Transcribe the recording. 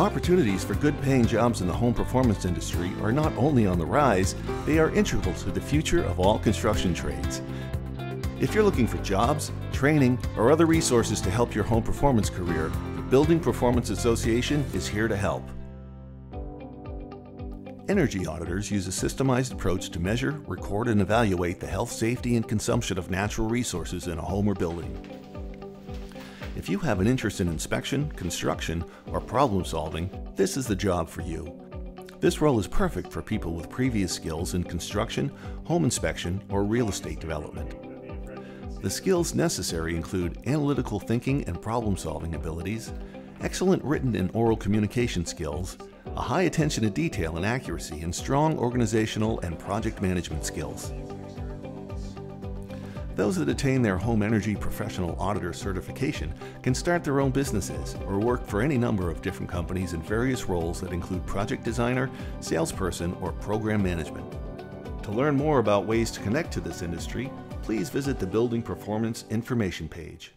Opportunities for good paying jobs in the home performance industry are not only on the rise, they are integral to the future of all construction trades. If you're looking for jobs, training, or other resources to help your home performance career, the Building Performance Association is here to help. Energy auditors use a systemized approach to measure, record, and evaluate the health, safety, and consumption of natural resources in a home or building. If you have an interest in inspection, construction, or problem solving, this is the job for you. This role is perfect for people with previous skills in construction, home inspection, or real estate development. The skills necessary include analytical thinking and problem solving abilities, excellent written and oral communication skills, a high attention to detail and accuracy, and strong organizational and project management skills. Those that attain their Home Energy Professional Auditor certification can start their own businesses or work for any number of different companies in various roles that include project designer, salesperson, or program management. To learn more about ways to connect to this industry, please visit the Building Performance information page.